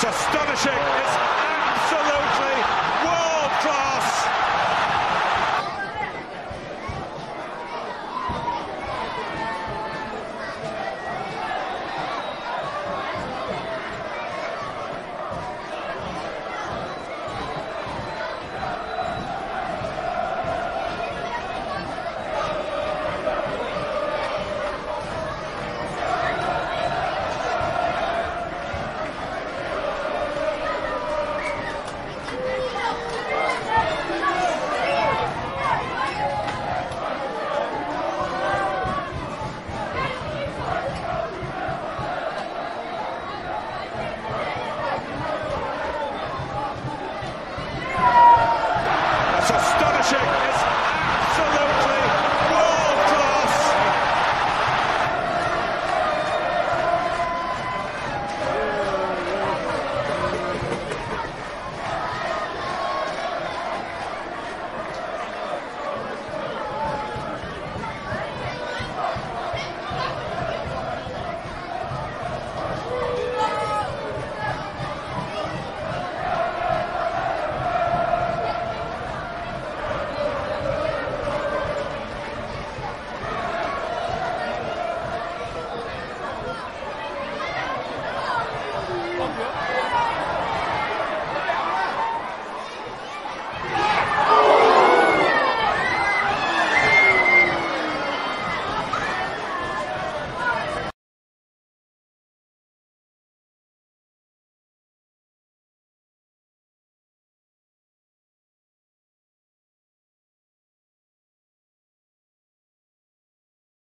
It's astonishing. It's astonishing. It's absolutely